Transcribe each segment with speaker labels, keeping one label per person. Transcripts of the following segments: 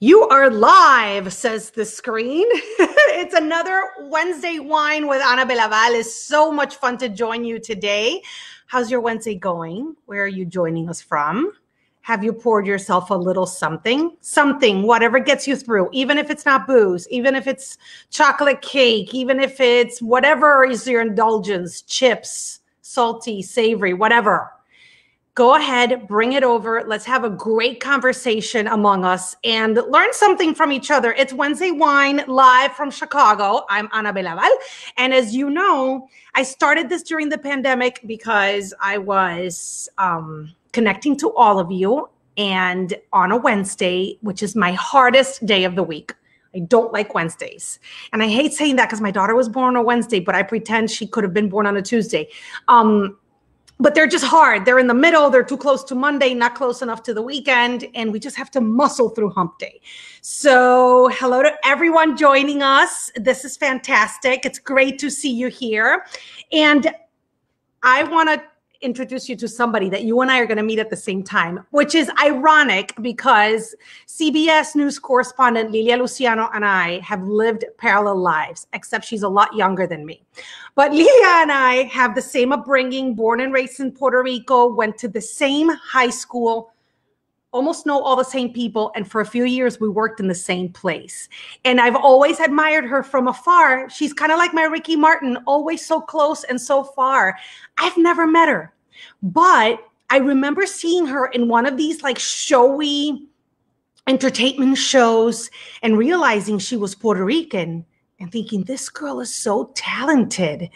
Speaker 1: You are live, says the screen. it's another Wednesday whine with Ana Belaval. It's so much fun to join you today. How's your Wednesday going? Where are you joining us from? Have you poured yourself a little something? Something, whatever gets you through, even if it's not booze, even if it's chocolate cake, even if it's whatever is your indulgence, chips, salty, savory, whatever go ahead, bring it over. Let's have a great conversation among us and learn something from each other. It's Wednesday Whine live from Chicago. I'm Ana Belaval. And as you know, I started this during the pandemic because I was um, connecting to all of you. And on a Wednesday, which is my hardest day of the week, I don't like Wednesdays. And I hate saying that because my daughter was born on a Wednesday, but I pretend she could have been born on a Tuesday. Um, but they're just hard. They're in the middle. They're too close to Monday, not close enough to the weekend. And we just have to muscle through hump day. So, hello to everyone joining us. This is fantastic. It's great to see you here. And I want to introduce you to somebody that you and I are going to meet at the same time, which is ironic because CBS News correspondent Lilia Luciano and I have lived parallel lives, except she's a lot younger than me. But Lilia and I have the same upbringing, born and raised in Puerto Rico, went to the same high school, almost know all the same people and for a few years we worked in the same place. And i've always admired her from afar. She's kind of like my ricky martin always so close and so far. I've never met her but i remember seeing her in one of these like showy entertainment shows and realizing she was puerto rican and thinking this girl is so talented.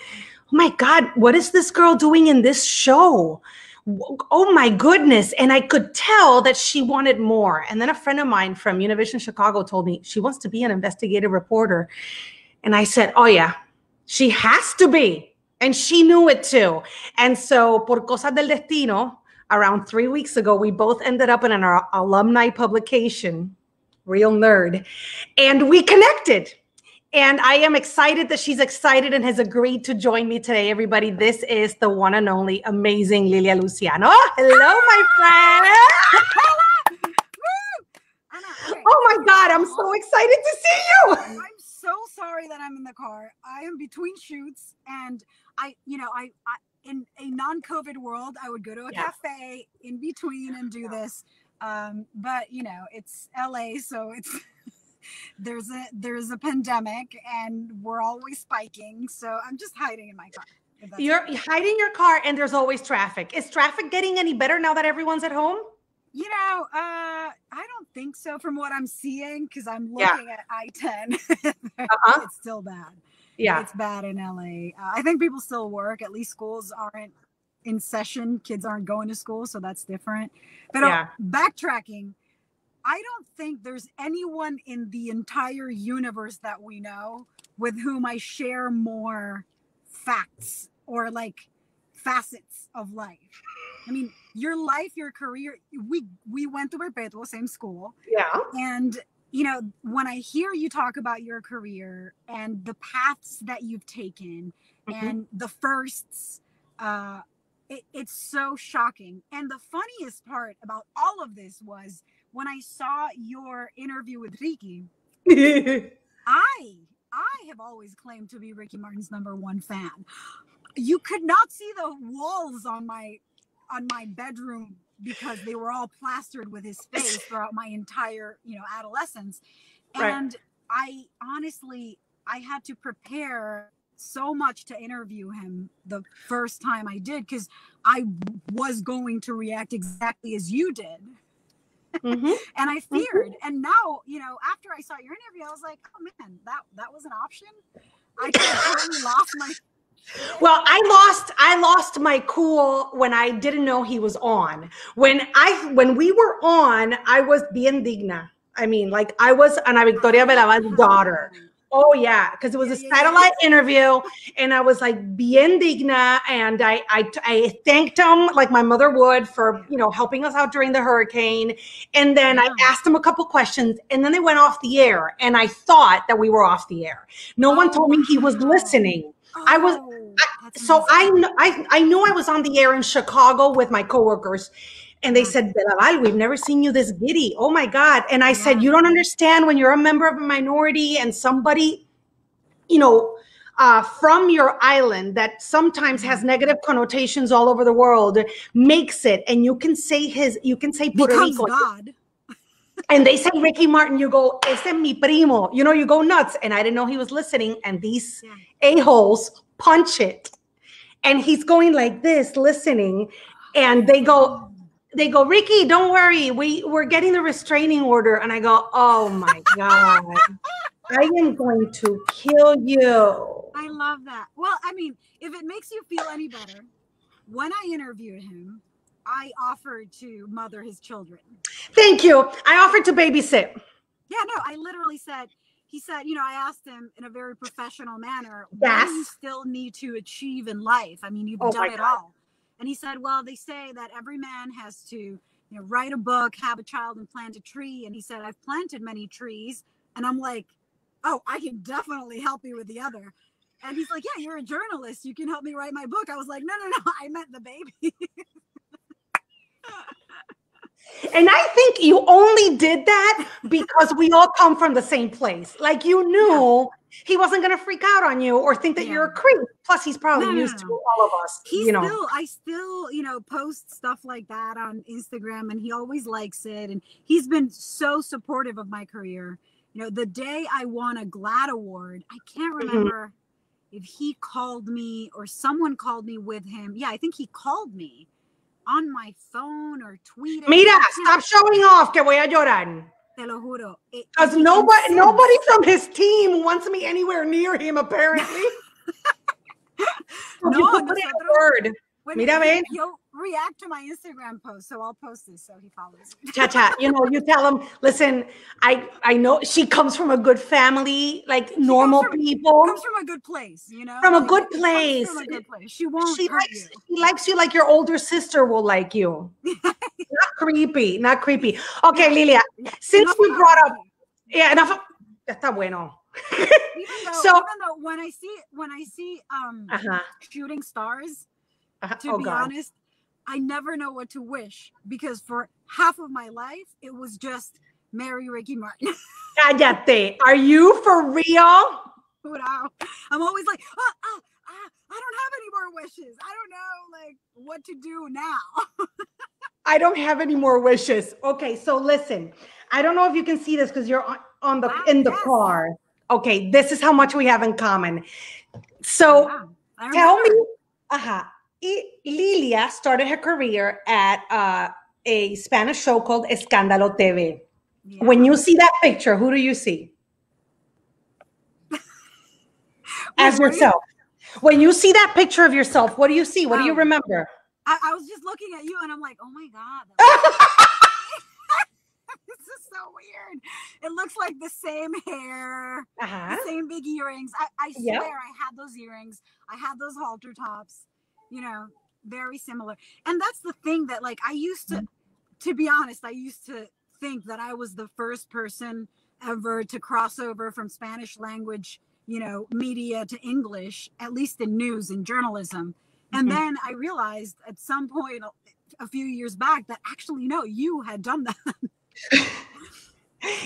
Speaker 1: Oh my god what is this girl doing in this show oh my goodness. And I could tell that she wanted more. And then a friend of mine from Univision Chicago told me she wants to be an investigative reporter. And I said, oh, yeah, she has to be. And she knew it too. And so, por cosas del destino, around three weeks ago, we both ended up in an alumni publication, real nerd, and we connected and I am excited that she's excited and has agreed to join me today, everybody. This is the one and only amazing Lilia Luciano. Hello, my friend. oh my God, I'm so excited to see you.
Speaker 2: I'm so sorry that I'm in the car. I am between shoots and I, you know, I, I in a non-COVID world, I would go to a yeah. cafe in between and do this. Um, but you know, it's LA, so it's there's a there's a pandemic and we're always spiking. So I'm just hiding in my car.
Speaker 1: You're okay. hiding your car and there's always traffic. Is traffic getting any better now that everyone's at home?
Speaker 2: You know, uh, I don't think so from what I'm seeing because I'm looking yeah. at I-10. uh-huh. It's still bad.
Speaker 1: Yeah,
Speaker 2: it's bad in LA. Uh, I think people still work. At least schools aren't in session. Kids aren't going to school, so that's different. But uh, backtracking, I don't think there's anyone in the entire universe that we know with whom I share more facts or like facets of life. I mean, your life, your career, we we went to Perpetuo, same school.
Speaker 1: Yeah.
Speaker 2: And you know, when I hear you talk about your career and the paths that you've taken mm-hmm. and the firsts, uh, it, it's so shocking. And the funniest part about all of this was when I saw your interview with Ricky, I I have always claimed to be Ricky Martin's number one fan. You could not see the walls on my on my bedroom because they were all plastered with his face throughout my entire, you know, adolescence. And right. I honestly I had to prepare so much to interview him the first time I did because I was going to react exactly as you did. Mm-hmm. and I mm-hmm. feared. Mm-hmm. And now, you know, after I saw your interview, I was like, oh man, that that was an option. I totally lost my
Speaker 1: well, I lost I lost my cool when I didn't know he was on. When I when we were on, I was bien digna. I mean, like I was Ana Victoria Belaval's daughter. Oh yeah, because it was yeah, a satellite yeah. interview, and I was like bien digna, and I, I I thanked him like my mother would for you know helping us out during the hurricane, and then. I asked him a couple questions, and then they went off the air, and I thought that we were off the air. No oh, one told me he was oh, listening. Oh, I was oh, I, so I, I I knew I was on the air in Chicago with my coworkers And they said, Belaval, we've never seen you this giddy. Oh my God. And I yeah. said, You don't understand when you're a member of a minority and somebody, you know, uh, from your island that sometimes has mm-hmm. negative connotations all over the world makes it, and you can say his, you can say
Speaker 2: Puerto Becomes Rico. God.
Speaker 1: and they say Ricky Martin, you go, ese es mi primo. You know, you go nuts. And I didn't know he was listening. And these yeah. a-holes punch it. And he's going like this, listening. And they go, they go, Ricky, don't worry. We we're getting the restraining order. And I go, oh my God. I am going to kill you.
Speaker 2: I love that. Well, I mean, if it makes you feel any better, when I interviewed him, I offered to mother his children.
Speaker 1: Thank you. I offered to babysit.
Speaker 2: Yeah, no, I literally said, he said, you know, I asked him in a very professional manner,
Speaker 1: yes.
Speaker 2: what do you still need to achieve in life? I mean, you've oh done it God. all. And he said, well, they say that every man has to, you know, write a book, have a child, and plant a tree. And he said, I've planted many trees. And I'm like, oh, I can definitely help you with the other. And he's like, yeah, you're a journalist. You can help me write my book. I was like, no, no, no, I meant the baby.
Speaker 1: And I think you only did that because we all come from the same place. Like you knew yeah. He wasn't going to freak out on you or think that yeah. you're a creep. Plus, he's probably no, used no, to all of us.
Speaker 2: He's
Speaker 1: you know.
Speaker 2: still, I still, you know, post stuff like that on Instagram, and he always likes it. And he's been so supportive of my career. You know, the day I won a GLAAD award, I can't mm-hmm. remember mm-hmm. if he called me or someone called me with him. Yeah, I think he called me on my phone or tweeted.
Speaker 1: Mira, stop showing off que voy a llorar.
Speaker 2: Te lo juro.
Speaker 1: Eh, because nobody, nobody from his team wants me anywhere near him, apparently.
Speaker 2: no, no
Speaker 1: word. Mira, ven.
Speaker 2: React to my Instagram post, so I'll post this so he follows.
Speaker 1: Cha, you know, you tell him, listen, I I know she comes from a good family, like she normal
Speaker 2: comes
Speaker 1: from, people.
Speaker 2: Comes from a good place, you know.
Speaker 1: From
Speaker 2: like,
Speaker 1: a good place.
Speaker 2: From a good place. She won't.
Speaker 1: She likes.
Speaker 2: You.
Speaker 1: She likes you like your older sister will like you. not creepy, not creepy. Okay, Lilia. Since enough we brought up, yeah, enough. Está bueno.
Speaker 2: even though, so even though when I see when I see um uh-huh. shooting stars uh-huh. To oh, be God. honest, I never know what to wish because for half of my life, it was just marry Ricky Martin.
Speaker 1: Cállate. Are you for real?
Speaker 2: Wow. I'm always like, oh, oh, oh, I don't have any more wishes. I don't know like what to do now.
Speaker 1: I don't have any more wishes. Okay, so listen. I don't know if you can see this because you're on, on the wow, in the yes. car. Okay, this is how much we have in common. So wow. tell me, uh-huh. Lilia started her career at uh, a Spanish show called Escándalo TV. Yeah. When you see that picture, who do you see? As yourself. When you see that picture of yourself, what do you see? What do you remember?
Speaker 2: I, I was just looking at you and I'm like, oh my God. this is so weird. It looks like the same hair, uh-huh. the same big earrings. I, I swear yep. I had those earrings. I had those halter tops you know, very similar. And that's the thing that like I used to to be honest, I used to think that I was the first person ever to cross over from Spanish language, you know, media to English, at least in news and journalism. And mm-hmm. then I realized at some point a few years back that actually no, you had done that.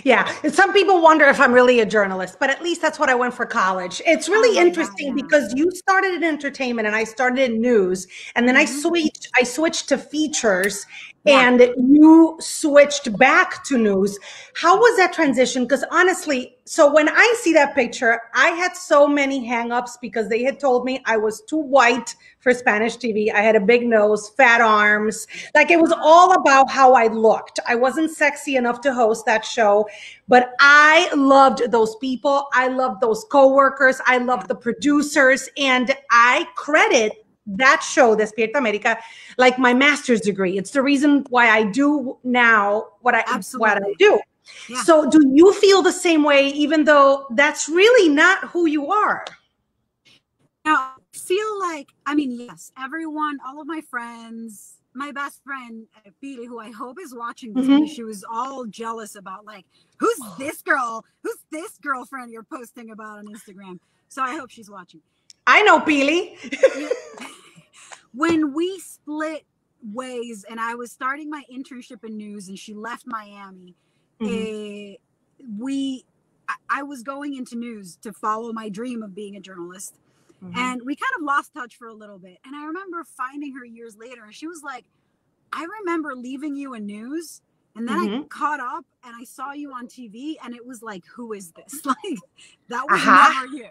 Speaker 1: yeah and some people wonder if i'm really a journalist but at least that's what i went for college it's really oh interesting God, yeah. because you started in entertainment and i started in news and then mm-hmm. i switched i switched to features yeah. and you switched back to news how was that transition because honestly so when i see that picture i had so many hangups because they had told me i was too white for spanish tv i had a big nose fat arms like it was all about how i looked i wasn't sexy enough to host that show but i loved those people i loved those co-workers i loved the producers and i credit that show, Despierta America, like my master's degree. It's the reason why I do now what I Absolutely. what I do. Yeah. So do you feel the same way, even though that's really not who you are?
Speaker 2: Now, I feel like, I mean, yes, everyone, all of my friends, my best friend, Pili, who I hope is watching this, mm-hmm. she was all jealous about, like, who's this girl? Who's this girlfriend you're posting about on Instagram? So I hope she's watching.
Speaker 1: I know Pili.
Speaker 2: when we split ways and I was starting my internship in news and she left Miami. Mm-hmm. Uh, we I, I, was going into news to follow my dream of being a journalist. Mm-hmm. And we kind of lost touch for a little bit. And I remember finding her years later and she was like, I remember leaving you in news and then mm-hmm. I caught up and I saw you on TV and it was like, who is this? Like that was uh-huh. never you.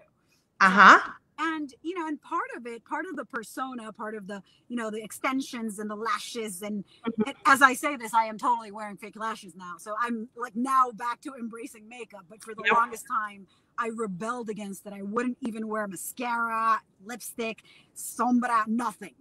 Speaker 1: Uh-huh
Speaker 2: and you know and part of it part of the persona part of the you know the extensions and the lashes and, mm-hmm. and, as i say this i am totally wearing fake lashes now so i'm like now back to embracing makeup but for the yep. longest time i rebelled against it i wouldn't even wear mascara lipstick sombra nothing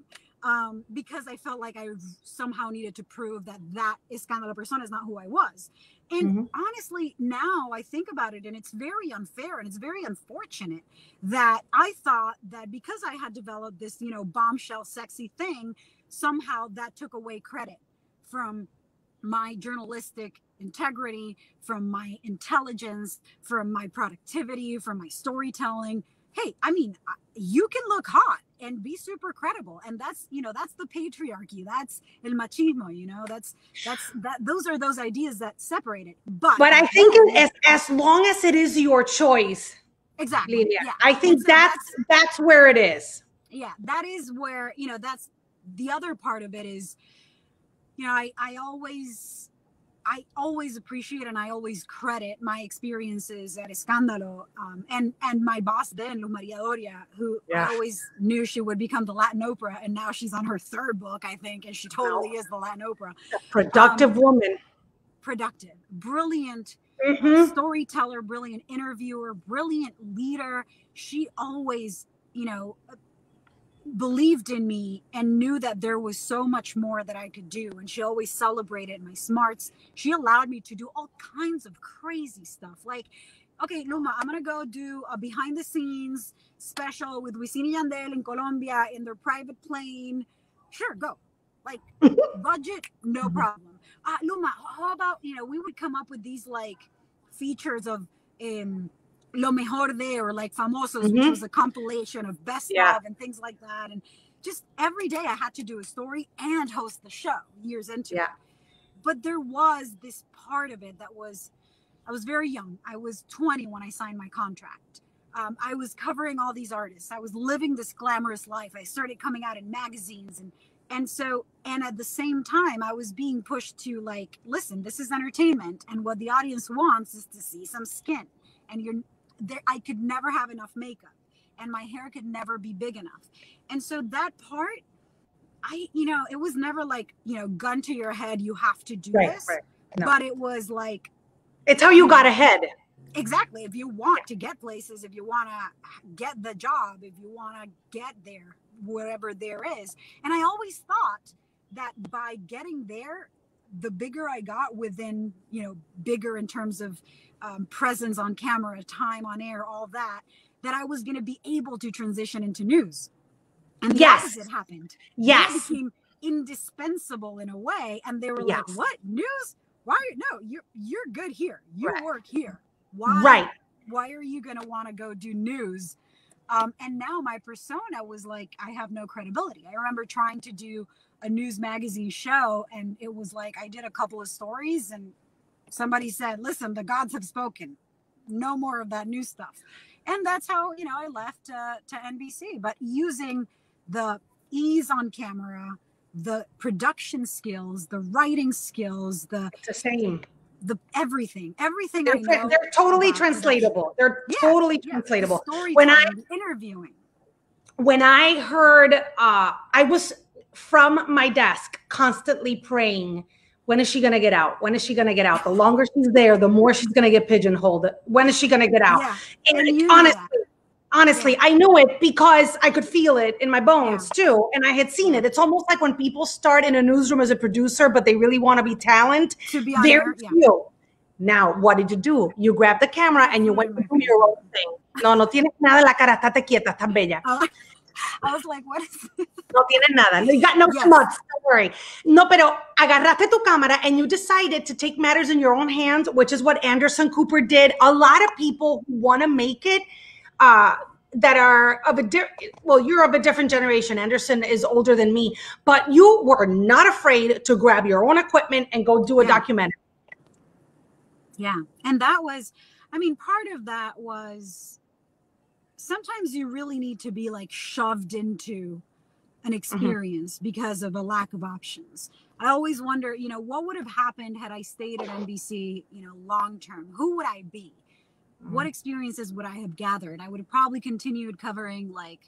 Speaker 2: um, because I felt like I somehow needed to prove that that Escándalo persona is not who I was. And mm-hmm. honestly, now I think about it, and it's very unfair and it's very unfortunate that I thought that because I had developed this, you know, bombshell sexy thing, somehow that took away credit from my journalistic integrity, from my intelligence, from my productivity, from my storytelling. Hey, I mean, you can look hot and be super credible. And that's you know that's the patriarchy. That's el machismo you know that's that's that those are those ideas that separate it. But
Speaker 1: but i think as, as long as it is your choice
Speaker 2: exactly.
Speaker 1: Yeah. i think so that's, that's that's where it is.
Speaker 2: Yeah that is where you know that's the other part of it is you know i i always I always appreciate and I always credit my experiences at Escándalo um, and and my boss then, Luz Maria Doria, who yeah. I always knew she would become the Latin Oprah, and now she's on her third book, I think, and she totally is the Latin Oprah.
Speaker 1: A productive um, woman.
Speaker 2: Productive, brilliant mm-hmm. storyteller, brilliant interviewer, brilliant leader. She always, you know, believed in me and knew that there was so much more that I could do. And she always celebrated my smarts. She allowed me to do all kinds of crazy stuff. Like, okay, Luma, I'm gonna go do a behind the scenes special with Wisin y Yandel in Colombia in their private plane. Sure, go. Like budget, no mm-hmm. problem. Uh, Luma, how about you know we would come up with these like features of um Lo Mejor de or like Famosos, mm-hmm. which was a compilation of best yeah. of and things like that. And just every day I had to do a story and host the show years into yeah. it. But there was this part of it that was, I was very young. I was 20 when I signed my contract. Um, I was covering all these artists. I was living this glamorous life. I started coming out in magazines and and so and at the same time I was being pushed to like listen, this is entertainment and what the audience wants is to see some skin. And you're there I could never have enough makeup and my hair could never be big enough. And so that part I you know, it was never like, you know, gun to your head you have to do right, this. Right. No. But it was like
Speaker 1: it's how you got ahead.
Speaker 2: Exactly. If you want to get places, if you want to get the job, if you want to get there, wherever there is. And I always thought that by getting there, the bigger I got within, you know, bigger in terms of um, presence on camera, time on air, all that, that I was going to be able to transition into news. And yes, it happened.
Speaker 1: Yes,
Speaker 2: it became indispensable in a way, and they were yes. like, "What news? Why? No, you're you're good here. You right. work here. Why?
Speaker 1: Right?
Speaker 2: Why are you going to want to go do news?" Um, and now my persona was like, I have no credibility. I remember trying to do a news magazine show, and it was like I did a couple of stories, and somebody said, listen, the gods have spoken. No more of that new stuff. And that's how, you know, I left uh, to NBC, but using the ease on camera, the production skills, the writing skills, the
Speaker 1: it's the same.
Speaker 2: The everything, everything.
Speaker 1: They're, they're totally translatable. They're yeah, totally yeah, translatable. when I
Speaker 2: interviewing,
Speaker 1: when I heard, uh, I was from my desk constantly praying when is she going to get out? When is she going to get out? The longer she's there, the more she's going to get pigeonholed. When is she going to get out? Yeah. And honestly, honestly, yeah. I knew it because I could feel it in my bones yeah. too. And I had seen it. It's almost like when people start in a newsroom as a producer, but they really want to be talent.
Speaker 2: To be
Speaker 1: there, you. Now, what did you do? You grabbed the camera and you went to do your own thing. No, no tienes nada la cara, estate quieta, estás bella.
Speaker 2: I was like, what is this?
Speaker 1: No tienes nada. You got no yes. smuts. Don't worry. No, pero agarraste tu cámara and you decided to take matters in your own hands, which is what Anderson Cooper did. A lot of people who want to make it, uh, that are of a different well you're of a different generation anderson is older than me but you were not afraid to grab your own equipment and go do a
Speaker 2: Yeah.
Speaker 1: documentary
Speaker 2: Yeah. And that was, I mean, part of that was sometimes you really need to be like shoved into an experience because of a lack of options. I always wonder, you know, what would have happened had I stayed at NBC, you know, long term? Who would I be? What experiences would I have gathered? I would have probably continued covering like,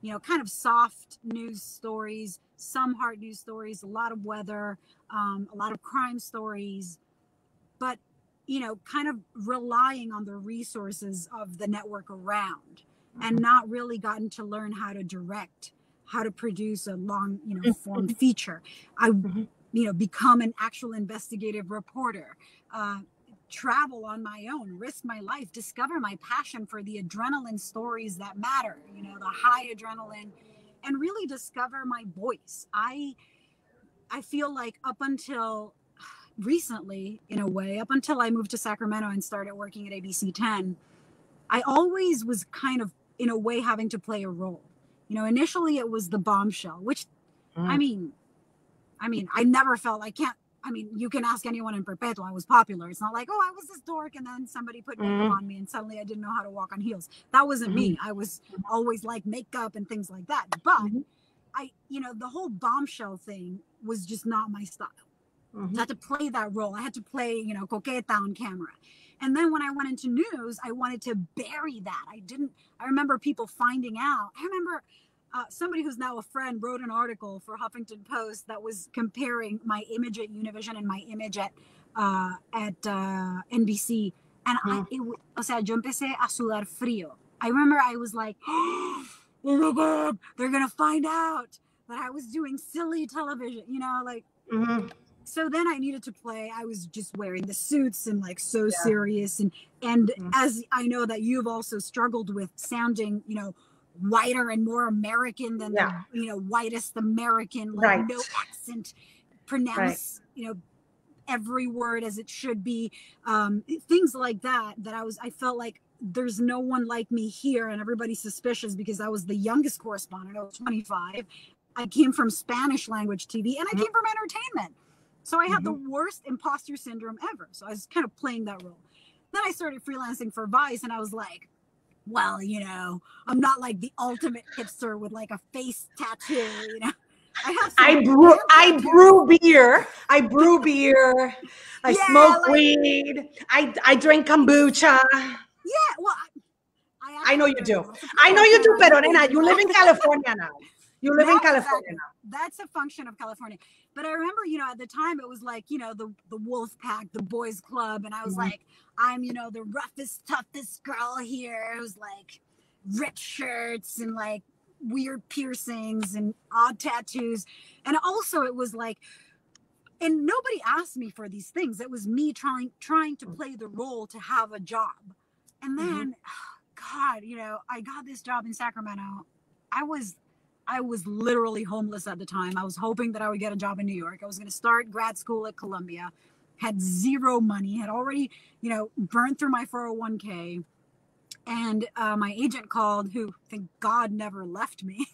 Speaker 2: you know, kind of soft news stories, some hard news stories, a lot of weather, um, a lot of crime stories, but you know, kind of relying on the resources of the network around and not really gotten to learn how to direct, how to produce a long, you know, form feature. I,
Speaker 1: Mhm.
Speaker 2: you know, become an actual investigative reporter, uh, travel on my own, risk my life, discover my passion for the adrenaline stories that matter, you know, the high adrenaline, and really discover my voice. I, I feel like up until recently in a way up until i moved to sacramento and started working at abc 10 i always was kind of in a way having to play a role you know initially it was the bombshell which i
Speaker 1: Mm.
Speaker 2: mean i mean i never felt i can't i mean you can ask anyone in perpetuo i was popular it's not like oh i was this dork and then somebody put makeup
Speaker 1: Mhm.
Speaker 2: on me and suddenly i didn't know how to walk on heels that wasn't me i was always like makeup and things like that but
Speaker 1: Mhm.
Speaker 2: i you know the whole bombshell thing was just not my style
Speaker 1: Mhm.
Speaker 2: I had to play that role. I had to play, you know, coqueta on camera. And then when I went into news, I wanted to bury that. I didn't, I remember people finding out. I remember uh, somebody who's now a friend wrote an article for Huffington Post that was comparing my image at Univision and my image at uh, at uh, NBC. And I, it, o sea, yo empecé a sudar frío. I remember I was like, oh my God, they're going to find out that I was doing silly television, you know, like,
Speaker 1: Mhm.
Speaker 2: So then I needed to play. I was just wearing the suits and like so
Speaker 1: Yeah.
Speaker 2: serious and and
Speaker 1: Mhm.
Speaker 2: as I know that you've also struggled with sounding, you know, whiter and more American than
Speaker 1: Yeah.
Speaker 2: the you know whitest American, like
Speaker 1: Right.
Speaker 2: no accent, pronounce you know every word as it should be, um, things like that. That I was I felt like there's no one like me here and everybody's suspicious because I was the youngest correspondent. I was 25. I came from Spanish language TV and I
Speaker 1: Mhm.
Speaker 2: came from entertainment. So I had the mm-hmm. worst imposter syndrome ever. So I was kind of playing that role. Then I started freelancing for Vice and I was like, well, you know, I'm not like the ultimate hipster with like a face tattoo, you know. I have
Speaker 1: I brew I
Speaker 2: tattoos.
Speaker 1: brew beer. I brew beer. I
Speaker 2: Yeah,
Speaker 1: smoke
Speaker 2: like-
Speaker 1: weed. I I drink kombucha.
Speaker 2: Yeah, well, I,
Speaker 1: I know you do. I know you do,
Speaker 2: California.
Speaker 1: pero nena, you live in California now. You live in California now.
Speaker 2: That's a function of California. But I remember, you know, at the time it was like, you know, the the Wolf Pack, the Boys Club, and I was
Speaker 1: Mhm.
Speaker 2: like, I'm, you know, the roughest, toughest girl here who's like ripped shirts and like weird piercings and odd tattoos. And also it was like and nobody asked me for these things. It was me trying trying to play the role to have a job. And
Speaker 1: Mhm.
Speaker 2: then God, you know, I got this job in Sacramento. I was I was literally homeless at the time. I was hoping that I would get a job in New York. I was going to start grad school at Columbia. Had zero money. Had already, you know, burned through my 401k. And uh, my agent called, who thank God never left me.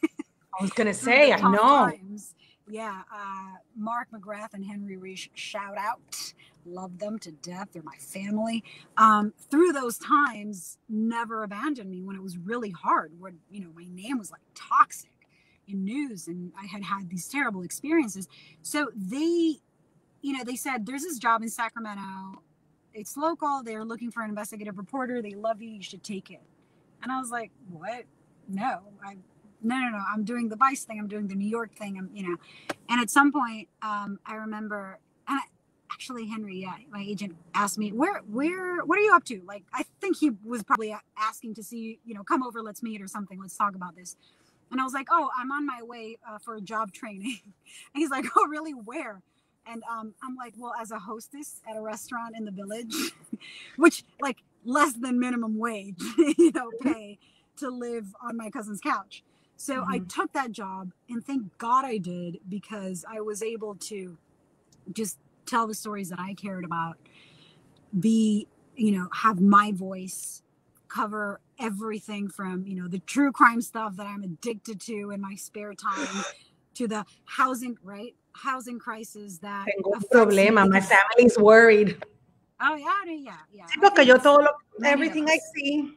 Speaker 1: I was gonna say, I know.
Speaker 2: times. Yeah, uh, Mark McGrath and Henry Reich, shout out. Love them to death. They're my family. Um, through those times, never abandoned me when it was really hard. When you know my name was like toxic in news, and I had had these terrible experiences. So they, you know, they said there's this job in Sacramento. It's local. They're looking for an investigative reporter. They love you. You should take it. And I was like, what? No, I no, no, no. I'm doing the Vice thing. I'm doing the New York thing. I'm, you know, and at some point, um, I remember, and I, actually, Henry, yeah, my agent asked me, where, where, what are you up to? Like, I think he was probably asking to see, you know, come over, let's meet or something. Let's talk about this. And I was like, oh, I'm on my way uh, for a job training. and he's like, oh, really? Where? And um, I'm like, well, as a hostess at a restaurant in the village, which like less than minimum wage, you know, pay to live on my cousin's couch. So I took that job and thank God I did because I was able to just tell the stories that I cared about, be, you know, have my voice, cover everything from you know the true crime stuff that I'm addicted to in my spare time to the housing right housing crisis that
Speaker 1: Tengo un problema.
Speaker 2: me
Speaker 1: My family's worried.
Speaker 2: oh yeah yeah yeah
Speaker 1: Sí, porque yo todo lo, everything I see.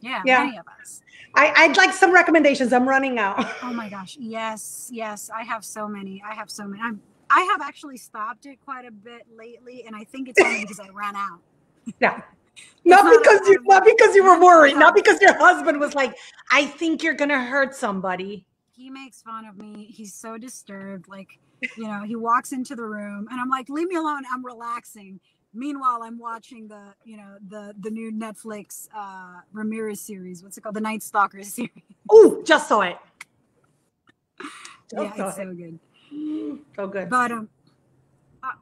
Speaker 2: yeah,
Speaker 1: Yeah.
Speaker 2: many of us
Speaker 1: I, I'd like some recommendations. I'm running out.
Speaker 2: oh my gosh yes yes I have so many I have so many I'm, I have actually stopped it quite a bit lately and I think it's only because I ran out
Speaker 1: Yeah. Not
Speaker 2: not
Speaker 1: because you not because you were worried, not because your husband was like, I think you're gonna hurt somebody.
Speaker 2: he makes fun of me. He's so disturbed. Like, you know, he walks into the room and I'm like, leave me alone. I'm relaxing. Meanwhile, I'm watching the, you know, the the new Netflix uh Ramirez series. What's it called? The Night Stalker series.
Speaker 1: Oh, just saw it. Just
Speaker 2: yeah,
Speaker 1: saw
Speaker 2: it's
Speaker 1: it.
Speaker 2: so good.
Speaker 1: So good.
Speaker 2: But um uh,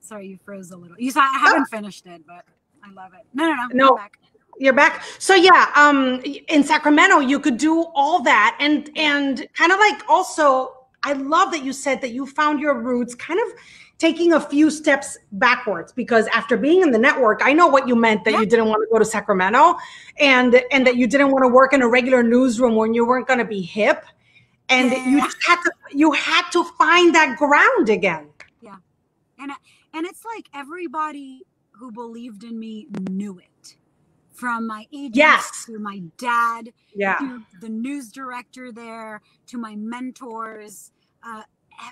Speaker 2: sorry, you froze a little. You saw I haven't finished it, but I love it. No, no, no.
Speaker 1: No.
Speaker 2: Back.
Speaker 1: You're back. So yeah, um in Sacramento you could do all that and and kind of like also I love that you said that you found your roots kind of taking a few steps backwards because after being in the network I know what you meant that
Speaker 2: Yeah.
Speaker 1: you didn't want to go to Sacramento and and that you didn't want to work in a regular newsroom when you weren't going to be hip and you just had to you had to find that ground again.
Speaker 2: Yeah and and it's like everybody who believed in me knew it from my agents
Speaker 1: Yes.
Speaker 2: to my dad
Speaker 1: Yeah.
Speaker 2: to the news director there to my mentors uh,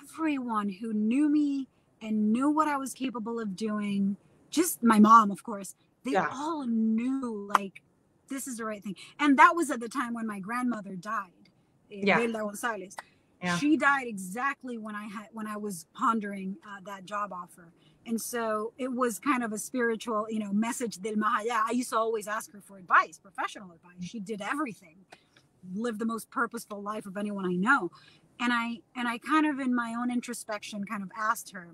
Speaker 2: everyone who knew me and knew what i was capable of doing just my mom of course they
Speaker 1: Yeah.
Speaker 2: all knew like this is the right thing and that was at the time when my grandmother died eh,
Speaker 1: Yeah.
Speaker 2: Belda gonzalez
Speaker 1: Yeah.
Speaker 2: she died exactly when i had when i was pondering uh, that job offer and so it was kind of a spiritual you know message del mahaya i used to always ask her for advice professional advice. She did everything lived the most purposeful life of anyone i know. And i and i kind of in my own introspection kind of asked her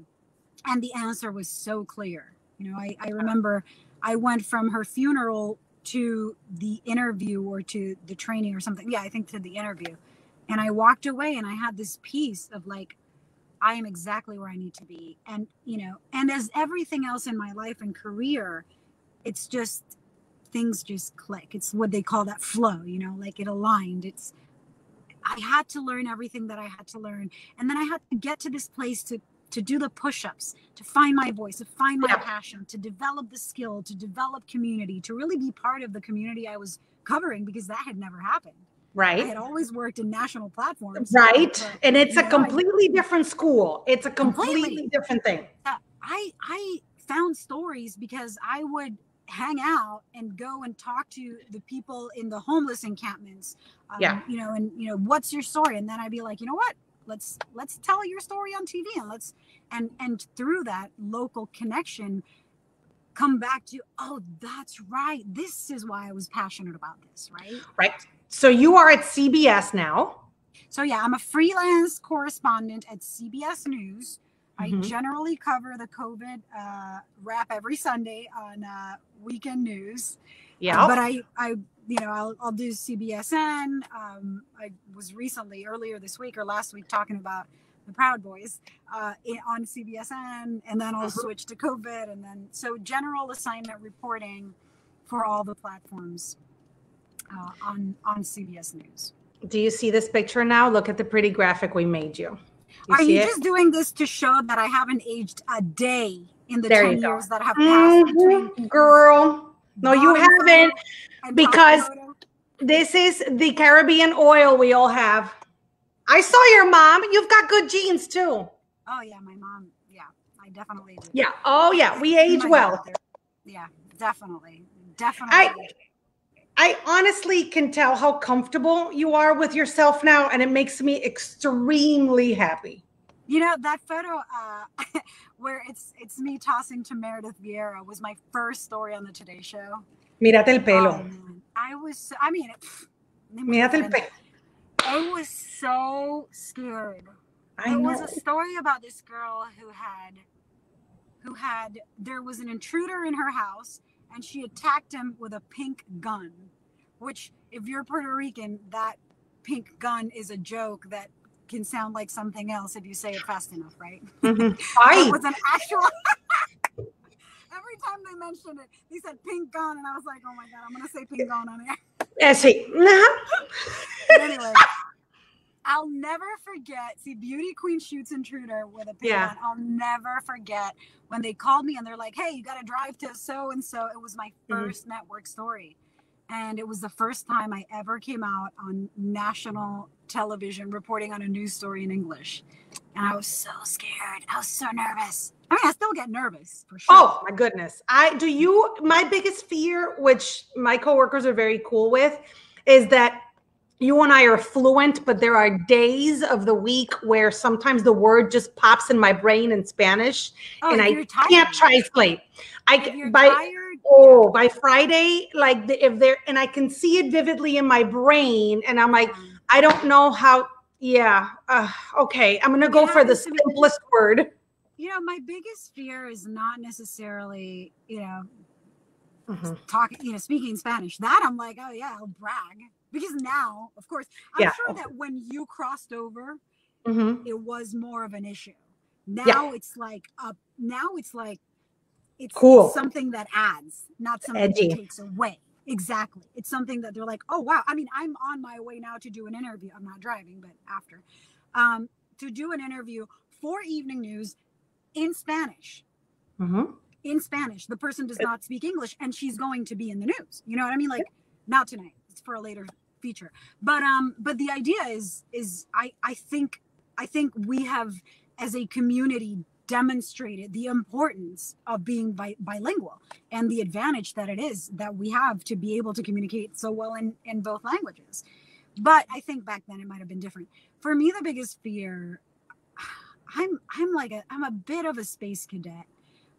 Speaker 2: and the answer was so clear. You know i, I remember i went from her funeral to the interview or to the training or something. Yeah i think to the interview. And i walked away and i had this piece of like i am exactly where i need to be. And you know and as everything else in my life and career it's just things just click. It's what they call that flow you know like it aligned. It's i had to learn everything that i had to learn. And then i had to get to this place to to do the push-ups to find my voice to find my
Speaker 1: Yeah.
Speaker 2: passion to develop the skill to develop community to really be part of the community i was covering because that had never happened i
Speaker 1: Right?
Speaker 2: had always worked in national platforms
Speaker 1: Right. And it's a
Speaker 2: know, I-
Speaker 1: completely different school. It's a completely
Speaker 2: Completely.
Speaker 1: different thing.
Speaker 2: uh, I I found stories because I would hang out and go and talk to the people in the homeless encampments. Um,
Speaker 1: Yeah.
Speaker 2: You know, and you know, what's your story? And then I'd be like, you know what? Let's let's tell your story on TV and let's and and through that local connection come back to oh that's right this is why i was passionate about this right
Speaker 1: Right. So you are at CBS now.
Speaker 2: So yeah, I'm a freelance correspondent at CBS News. I
Speaker 1: Mhm.
Speaker 2: generally cover the COVID uh, wrap every Sunday on uh, weekend news.
Speaker 1: Yeah.
Speaker 2: But I, I, you know, I'll, I'll do CBSN. Um, I was recently earlier this week or last week talking about the Proud Boys uh, on CBSN, and then I'll
Speaker 1: Mhm.
Speaker 2: switch to COVID, and then so general assignment reporting for all the platforms uh, on on CBS News.
Speaker 1: Do you see this picture now? Look at the pretty graphic we made you. You
Speaker 2: Are you
Speaker 1: it?
Speaker 2: just doing this to show that I haven't aged a day in the
Speaker 1: There
Speaker 2: 10 years that have passed
Speaker 1: Mhm, Girl. No, you haven't.
Speaker 2: photo and top
Speaker 1: because- This is the Caribbean oil we all have. I saw your mom. You've got good genes too.
Speaker 2: Oh yeah, my mom. Yeah, I definitely do.
Speaker 1: Yeah. Oh yeah. We age well.
Speaker 2: Yeah, definitely, definitely.
Speaker 1: I honestly can tell how comfortable you are with yourself now, and it makes me extremely happy.
Speaker 2: you know that photo uh, where it's it's me tossing to Meredith Vieira was my first story on the Today Show.
Speaker 1: Mírate el pelo.
Speaker 2: man. I was. I mean, pff,
Speaker 1: Mírate el pelo.
Speaker 2: I was so scared.
Speaker 1: I
Speaker 2: it
Speaker 1: know.
Speaker 2: was a story about this girl who had who had there was an intruder in her house and she attacked him with a pink gun which if you're puerto rican that pink gun is a joke that can sound like something else if you say it fast enough right
Speaker 1: Mhm.
Speaker 2: it was an actual every time they mentioned it they said pink gun and i was like oh my god i'm gonna say pink gun on air
Speaker 1: Eh, sí.
Speaker 2: anyway, I'll never forget. See, Beauty Queen shoots intruder with a pin
Speaker 1: Yeah.
Speaker 2: I'll never forget when they called me and they're like, "Hey, you got to drive to so and so." It was my
Speaker 1: Mhm.
Speaker 2: 1st network story, and it was the first time I ever came out on national television reporting on a news story in English, and I was so scared. I was so nervous. I mean, I still get nervous for sure.
Speaker 1: Oh my goodness. I do you my biggest fear, which my coworkers are very cool with, is that you and I are fluent, but there are days of the week where sometimes the word just pops in my brain in Spanish
Speaker 2: Oh,
Speaker 1: and I
Speaker 2: tired.
Speaker 1: can't translate. I
Speaker 2: If
Speaker 1: by
Speaker 2: tired,
Speaker 1: oh by Friday, like the, if there and I can see it vividly in my brain, and I'm like, I don't know how. Yeah, uh, okay, I'm gonna go
Speaker 2: It
Speaker 1: for the
Speaker 2: happens to me.
Speaker 1: simplest word.
Speaker 2: you know, my biggest fear is not necessarily, you know,
Speaker 1: Mhm.
Speaker 2: talking, you know, speaking Spanish. That I'm like, oh yeah, I'll brag because now, of course, I'm
Speaker 1: Yeah.
Speaker 2: sure that when you crossed over,
Speaker 1: Mhm.
Speaker 2: it was more of an issue. Now
Speaker 1: Yeah.
Speaker 2: it's like up. Now it's like it's
Speaker 1: Cool.
Speaker 2: something that adds, not something
Speaker 1: Edgy.
Speaker 2: that takes away. Exactly. It's something that they're like, oh wow. I mean, I'm on my way now to do an interview. I'm not driving, but after, um, to do an interview for evening news in Spanish
Speaker 1: Mhm.
Speaker 2: In Spanish. The person does not speak English and she's going to be in the news. You know what I mean? Like not tonight. It's for a later feature. But um but the idea is is I I think I think we have as a community demonstrated the importance of being bi- bilingual and the advantage that it is that we have to be able to communicate so well in in both languages. But I think back then it might have been different. For me the biggest fear I'm I'm like a I'm a bit of a space cadet.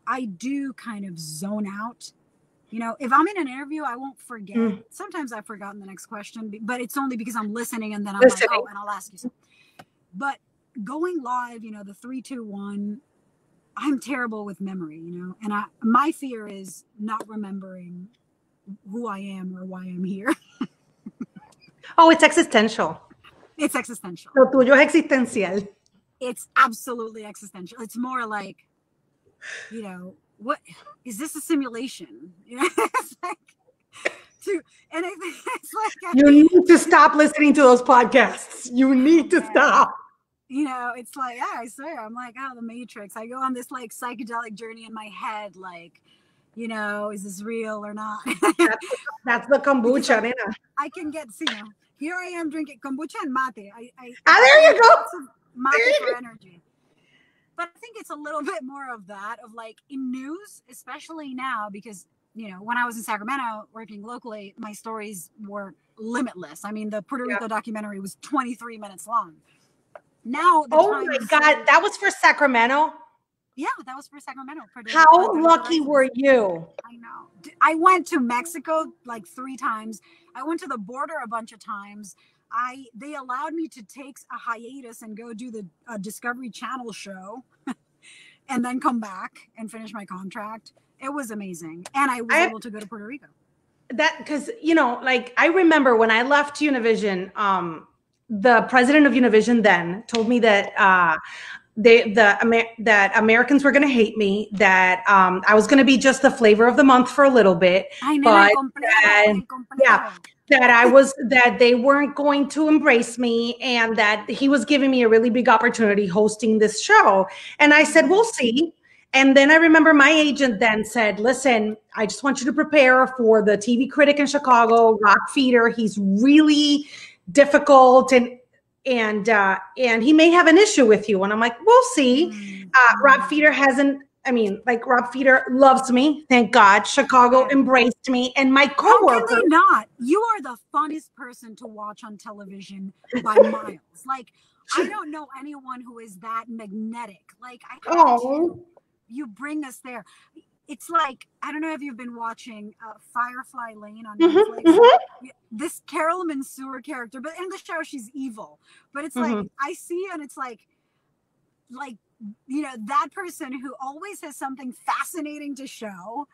Speaker 2: I do kind of zone out. You know, if I'm in an interview, I won't forget.
Speaker 1: Mm.
Speaker 2: Sometimes I've forgotten the next question, but it's only because I'm listening and then I'm
Speaker 1: Listening.
Speaker 2: like, oh, and I'll ask you something. But going live, you know, the three, two, one, I'm terrible with memory, you know, and I my fear is not remembering who I am or why I'm here.
Speaker 1: Oh, it's existential.
Speaker 2: It's existential.
Speaker 1: Lo tuyo es existencial.
Speaker 2: it's absolutely existential. It's more like, you know, what is this a simulation? You know, it's like to and I think it's like
Speaker 1: You need to stop listening to those podcasts. You need to stop.
Speaker 2: you know, it's like, yeah, I swear, I'm like, oh, the Matrix. I go on this like psychedelic journey in my head, like, you know, is this real or not?
Speaker 1: That's the kombucha, nena.
Speaker 2: I can get, you know, here I am drinking kombucha and mate. I, I
Speaker 1: Ah, there you go.
Speaker 2: Mate
Speaker 1: There
Speaker 2: for energy. But I think it's a little bit more of that, of like in news, especially now, because you know, when I was in Sacramento working locally, my stories were limitless. I mean, the Puerto
Speaker 1: Yeah.
Speaker 2: Rico documentary was 23 minutes long. Now,
Speaker 1: Oh my God. That was for Sacramento.
Speaker 2: yeah, that was for Sacramento. Puerto
Speaker 1: How
Speaker 2: Puerto
Speaker 1: lucky were you?
Speaker 2: I know. I went to Mexico like three times. I went to the border a bunch of times. I they allowed me to take a hiatus and go do the uh, Discovery Channel show, and then come back and finish my contract. It was amazing, and I was
Speaker 1: I-
Speaker 2: able to go to Puerto Rico.
Speaker 1: that because you know like i remember when i left univision um the president of univision then told me that uh they the Amer- that americans were going to hate me that um i was going to be just the flavor of the month for a little bit
Speaker 2: Ay, nena,
Speaker 1: But,
Speaker 2: completo.
Speaker 1: yeah. That i was that they weren't going to embrace me and that he was giving me a really big opportunity hosting this show and i said we'll see and then I remember my agent then said, Listen, I just want you to prepare for the TV critic in Chicago, Rob Feder. He's really difficult and and uh, and he may have an issue with you. And I'm like, we'll see.
Speaker 2: Mm,
Speaker 1: Uh, Rob. Feder hasn't, I mean, like Rob Feder loves me, thank God. Chicago embraced me, and my
Speaker 2: How can they not? You are the funnest person to watch on television by miles. Like I don't know anyone who is that magnetic. Like I
Speaker 1: Oh,
Speaker 2: you bring us there. It's like I don't know if you've been watching uh, Firefly Lane on
Speaker 1: Mhm,
Speaker 2: Netflix.
Speaker 1: mhm.
Speaker 2: This Carol Mansour character, but in the show she's evil. But it's
Speaker 1: Mm-hmm.
Speaker 2: like I see and it's like, like you know that person who always has something fascinating to show,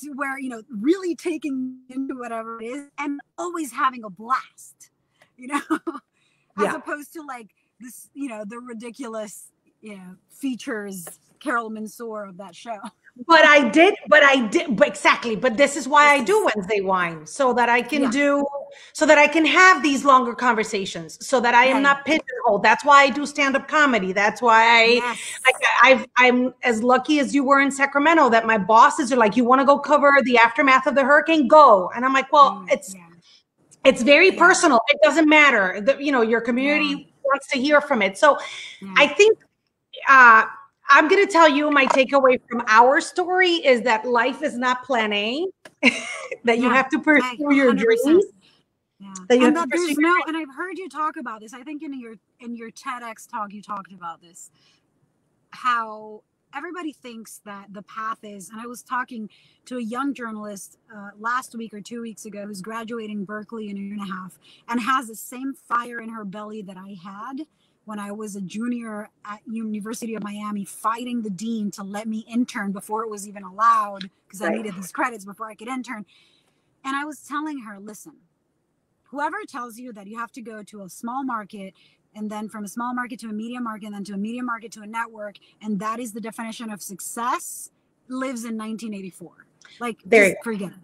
Speaker 2: to where you know really taking into whatever it is and always having a blast. You know, as
Speaker 1: Yeah.
Speaker 2: opposed to like this, you know, the ridiculous, you know, features Carol Mansour of that show.
Speaker 1: but I did, but I did, but exactly. But this is why I do Wednesday whine so that I can
Speaker 2: Yeah.
Speaker 1: do so that I can have these longer conversations, so that I am
Speaker 2: Right.
Speaker 1: not pigeonholed. That's why I do stand-up comedy. That's why I
Speaker 2: Yes.
Speaker 1: like I've I'm as lucky as you were in Sacramento that my bosses are like, you want to go cover the aftermath of the hurricane? Go. And I'm like, well,
Speaker 2: Mm,
Speaker 1: it's
Speaker 2: yeah.
Speaker 1: it's very
Speaker 2: Yeah.
Speaker 1: personal. It doesn't matter. The, you know, your community wants to hear from it. So
Speaker 2: Yeah.
Speaker 1: I think uh, I'm going to tell you my takeaway from our story is that life is not plan A, that you have to pursue your dreams.
Speaker 2: Yeah.
Speaker 1: that you
Speaker 2: and that there's no, and I've heard you talk about this. I think in your in your TEDx talk you talked about this. How everybody thinks that the path is, and I was talking to a young journalist uh, last week or two weeks ago who's graduating Berkeley in a year and a half and has the same fire in her belly that I had when I was a junior at University of Miami fighting the dean to let me intern before it was even allowed because I needed these credits before I could intern. And I was telling her, listen, whoever tells you that you have to go to a small market and then from a small market to a medium market and then to a medium market to a network and that is the definition of success lives in 1984 like
Speaker 1: There you
Speaker 2: forget it.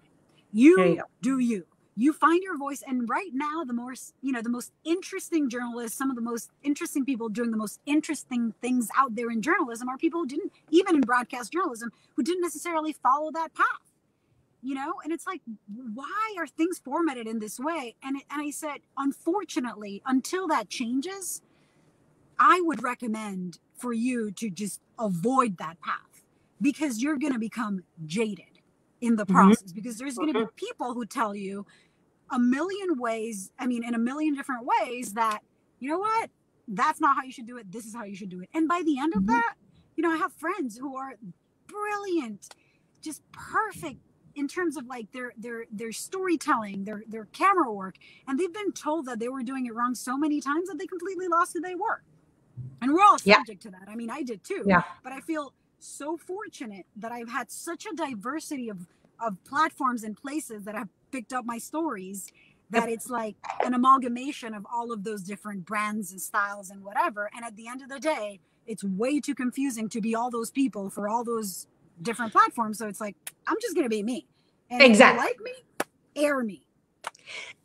Speaker 2: You,
Speaker 1: you
Speaker 2: do you. You find your voice and right now the more you know the most interesting journalists some of the most interesting people doing the most interesting things out there in journalism are people who didn't even in broadcast journalism who didn't necessarily follow that path you know? And it's like why are things formatted in this way? And it, and i said unfortunately until that changes i would recommend for you to just avoid that path because you're going to become jaded in the
Speaker 1: Mhm.
Speaker 2: process because there's going to be people who tell you a million ways i mean in a million different ways that you know what? That's not how you should do it. This is how you should do it. And by the end of
Speaker 1: Mhm.
Speaker 2: that you know i have friends who are brilliant just perfect in terms of like their their their storytelling their their camera work and they've been told that they were doing it wrong so many times that they completely lost who they were and we're all
Speaker 1: Yeah.
Speaker 2: subject to that i mean i did too
Speaker 1: Yeah.
Speaker 2: but i feel so fortunate that i've had such a diversity of of platforms and places that have picked up my stories that it's like an amalgamation of all of those different brands and styles and whatever and at the end of the day it's way too confusing to be all those people for all those different platforms so it's like i'm just gonna be me and
Speaker 1: Exactly.
Speaker 2: like me air me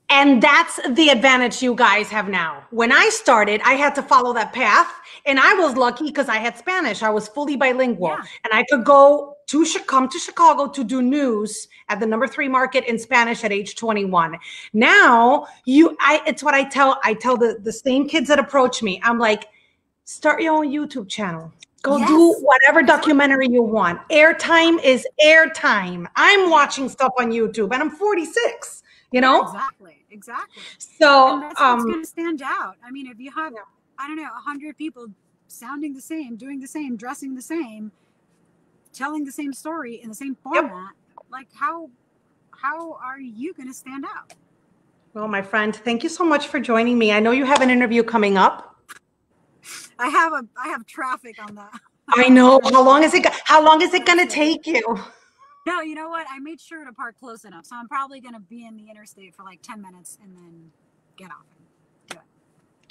Speaker 1: And that's the advantage you guys have now. When I started, I had to follow that path, and I was lucky because I had Spanish. I was fully bilingual,
Speaker 2: Yeah.
Speaker 1: and I could go to come to Chicago to do news at the number three market in Spanish at age 21. Now you, I it's what I tell I tell the the same kids that approach me. I'm like, start your own YouTube channel. Go do whatever documentary you want. Airtime is airtime. I'm watching stuff on YouTube, and I'm 46. You know,
Speaker 2: exactly exactly
Speaker 1: so
Speaker 2: and that's
Speaker 1: um,
Speaker 2: going to stand out. I mean, if you have,
Speaker 1: Yeah.
Speaker 2: I don't know, a hundred people sounding the same, doing the same, dressing the same, telling the same story in the same format, like how how are you going to stand out?
Speaker 1: well, my friend, thank you so much for joining me. I know you have an interview coming up.
Speaker 2: I have a I have traffic on that.
Speaker 1: I know. How long is it? How long is it going to take you?
Speaker 2: No, you know what? I made sure to park close enough, so I'm probably going to be in the interstate for like ten minutes and then get off.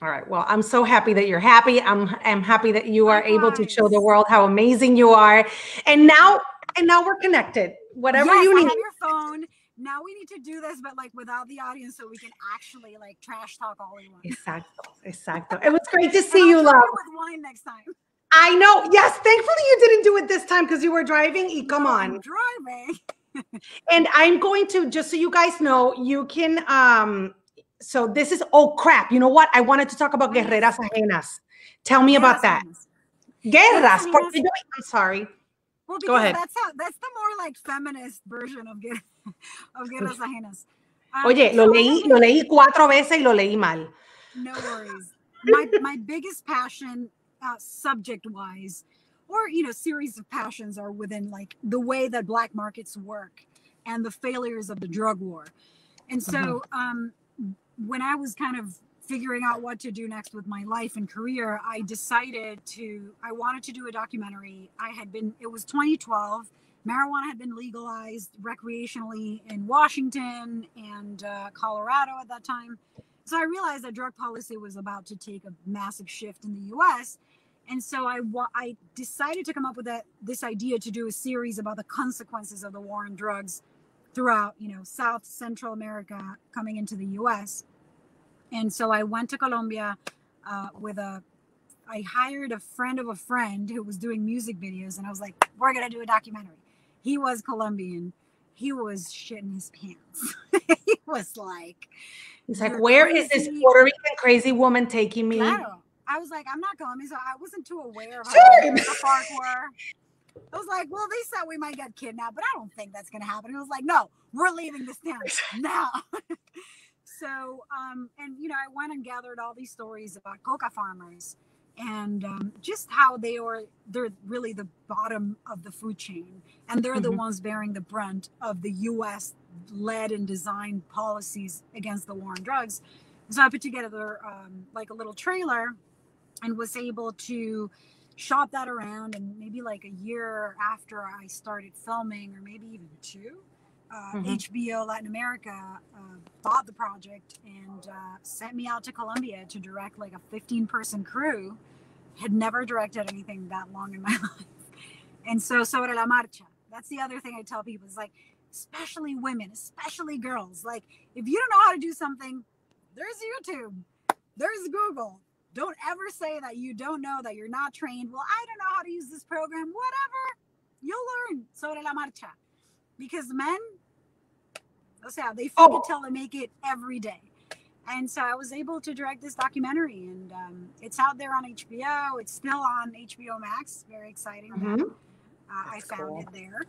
Speaker 1: All right. Well, I'm so happy that you're happy. I'm I'm happy that you are able to show the world how amazing you are. And now and now we're connected. Whatever
Speaker 2: Yes,
Speaker 1: you
Speaker 2: I
Speaker 1: need.
Speaker 2: have your phone. Now we need to do this, but like without the audience, so we can actually like trash talk all we want.
Speaker 1: Exacto. Exacto. It was great to see you, love.
Speaker 2: with wine next time.
Speaker 1: I know. Yes. Thankfully, you didn't do it this time because you were driving. Come on.
Speaker 2: I'm driving.
Speaker 1: And I'm going to just so you guys know, you can um so this is oh crap. You know what? I wanted to talk about guerreras ajenas. Tell me about that. Guerras. I'm sorry.
Speaker 2: Well,
Speaker 1: Go ahead.
Speaker 2: that's how that's the more like feminist version of guer- of guerras ajenas. Um,
Speaker 1: Oye, lo
Speaker 2: so
Speaker 1: leí, lo leí cuatro veces y lo leí mal.
Speaker 2: No worries. My my biggest passion, uh, subject wise, or you know, series of passions are within like the way that black markets work and the failures of the drug war. And so, um, when I was kind of figuring out what to do next with my life and career, I decided to I wanted to do a documentary. I had been it was 2012. Marijuana had been legalized recreationally in Washington and uh, Colorado at that time. So I realized that drug policy was about to take a massive shift in the U.S. And so I I decided to come up with that this idea to do a series about the consequences of the war on drugs throughout, you know, South Central America coming into the U.S. And so I went to Colombia uh, with a. I hired a friend of a friend who was doing music videos, and I was like, "We're gonna do a documentary." He was Colombian. He was shitting his pants. he was like,
Speaker 1: He's like, "Where is this Puerto Rican crazy woman taking me?"
Speaker 2: Claro. I was like, I'm not Colombian, so I wasn't too aware of how the park were. I was like, well, they said we might get kidnapped, but I don't think that's gonna happen. It was like, no, we're leaving this town now. so, um, and you know, I went and gathered all these stories about coca farmers and um, just how they are they're really the bottom of the food chain and they're mm-hmm. the ones bearing the brunt of the us led and designed policies against the war on drugs so i put together um, like a little trailer and was able to shop that around and maybe like a year after i started filming or maybe even two uh, mm-hmm. hbo latin america uh, bought the project and uh, sent me out to colombia to direct like a 15 person crew had never directed anything that long in my life and so sobre la marcha that's the other thing i tell people is like especially women especially girls like if you don't know how to do something there's youtube there's google don't ever say that you don't know that you're not trained. Well, I don't know how to use this program. Whatever. You'll learn sobre la marcha. Because men, o sea, they fake oh. it till they make it every day. And so I was able to direct this documentary, and um, it's out there on HBO. It's still on HBO Max. Very exciting. Mm-hmm. Uh, I found cool. it there.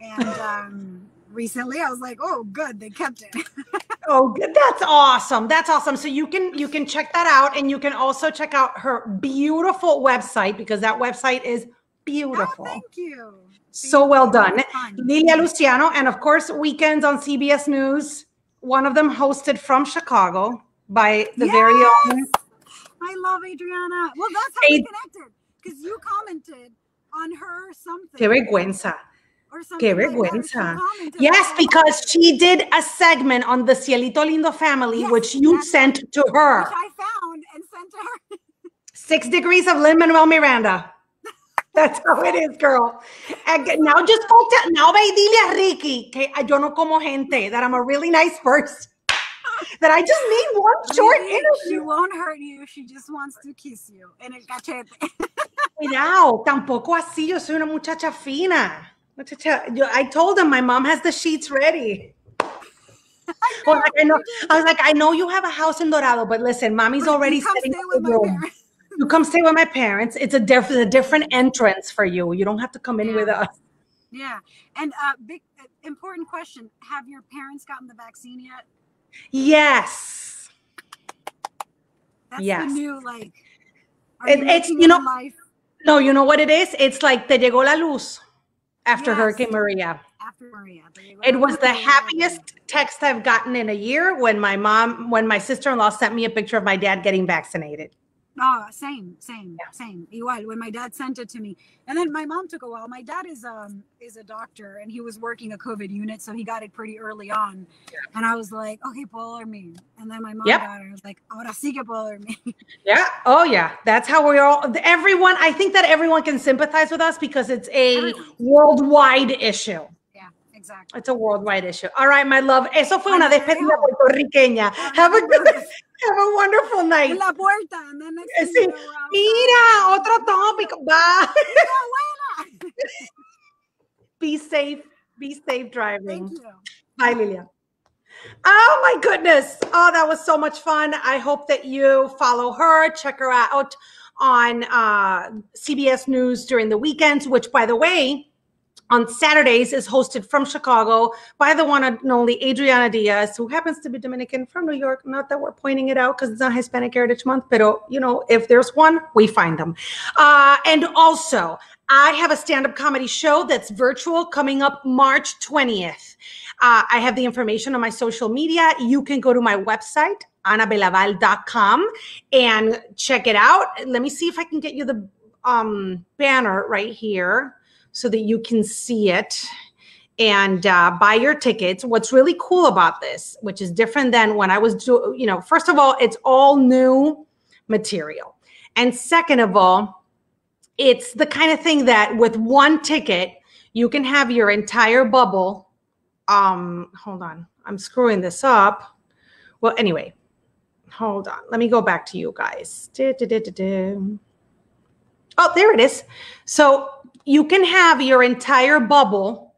Speaker 2: And um, recently I was like, oh, good, they kept it.
Speaker 1: oh, good. that's awesome. That's awesome. So you can you can check that out, and you can also check out her beautiful website because that website is beautiful.
Speaker 2: Oh, thank you.
Speaker 1: So well done, Lilia Luciano, and of course, weekends on CBS News. One of them hosted from Chicago by the yes! very own.
Speaker 2: I love Adriana. Well, that's how we connected because you commented on her something.
Speaker 1: Qué vergüenza. Qué vergüenza. yes, because she did a segment on the Cielito Lindo family, yes, which you sent to her.
Speaker 2: Which I found and sent to her.
Speaker 1: Six degrees of Lin Manuel Miranda. That's how it is, girl. And now just to, now ve dile a Ricky que ah, yo no como gente, that I'm a really nice person. That I just need one short interview.
Speaker 2: She won't hurt you. She just wants to kiss you en el cachete.
Speaker 1: Cuidado, tampoco así. Yo soy una muchacha fina. Tell you? I told him my mom has the sheets ready. I know, I, know I was like, I know you have a house in Dorado, but listen, mommy's already sitting in the room. You come stay with my parents. It's a, diff- a different entrance for you. You don't have to come in
Speaker 2: yeah.
Speaker 1: with us.
Speaker 2: Yeah. And uh, big uh, important question: Have your parents gotten the vaccine yet?
Speaker 1: Yes.
Speaker 2: That's yes. the new like.
Speaker 1: It, it's you know. Life? No, you know what it is. It's like te llegó la luz after yes. Hurricane Maria.
Speaker 2: After Maria.
Speaker 1: It was the happiest text I've gotten in a year when my mom, when my sister in law sent me a picture of my dad getting vaccinated.
Speaker 2: Oh, same, same, yeah. same. Igual when my dad sent it to me, and then my mom took a while. My dad is um is a doctor, and he was working a COVID unit, so he got it pretty early on. Yeah. And I was like, okay, puedo me. And then my mom yep. got it. I was like, ahora sí que me.
Speaker 1: Yeah. Oh yeah. That's how we all. Everyone. I think that everyone can sympathize with us because it's a everyone. worldwide issue.
Speaker 2: Exactly.
Speaker 1: It's a worldwide issue. All right, my love. Eso fue una despedida puertorriqueña. Have a good, have a wonderful night.
Speaker 2: La puerta.
Speaker 1: Sí. Mira, otro topic. Bye. Be safe. Be safe driving.
Speaker 2: Thank you.
Speaker 1: Bye, Lilia. Oh my goodness. Oh, that was so much fun. I hope that you follow her, check her out on uh, CBS News during the weekends, which, by the way, on Saturdays is hosted from Chicago by the one and only Adriana Diaz, who happens to be Dominican from New York. Not that we're pointing it out because it's not Hispanic Heritage Month, but you know, if there's one, we find them. Uh, and also, I have a stand-up comedy show that's virtual coming up March 20th. Uh, I have the information on my social media. You can go to my website, anabelaval.com, and check it out. Let me see if I can get you the um, banner right here so that you can see it and uh, buy your tickets. What's really cool about this, which is different than when I was doing, you know, first of all, it's all new material. And second of all, it's the kind of thing that with one ticket, you can have your entire bubble um, hold on, I'm screwing this up. Well, anyway, hold on. Let me go back to you guys. Oh, there it is. So you can have your entire bubble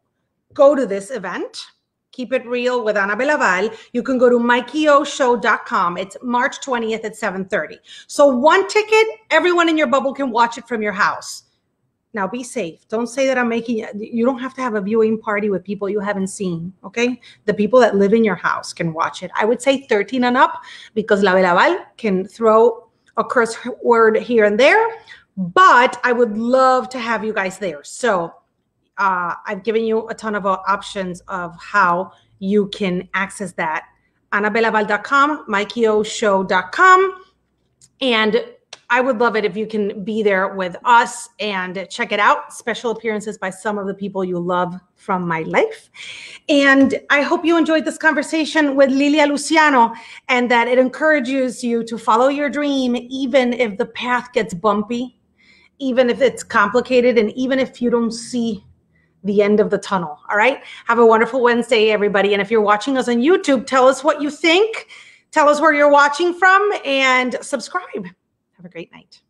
Speaker 1: go to this event. Keep It Real with Ana Belaval. You can go to MikeyOShow.com. It's March 20th at 7.30. So one ticket, everyone in your bubble can watch it from your house. Now be safe. Don't say that I'm making you don't have to have a viewing party with people you haven't seen. Okay. The people that live in your house can watch it. I would say 13 and up because La Belaval can throw a curse word here and there. But I would love to have you guys there. So uh, I've given you a ton of uh, options of how you can access that. AnaBelaval.com, MikeyOShow.com. And I would love it if you can be there with us and check it out. Special appearances by some of the people you love from my life. And I hope you enjoyed this conversation with Lilia Luciano and that it encourages you to follow your dream, even if the path gets bumpy, even if it's complicated, and even if you don't see the end of the tunnel. All right. Have a wonderful Wednesday, everybody. And if you're watching us on YouTube, tell us what you think. Tell us where you're watching from and subscribe. Have a great night.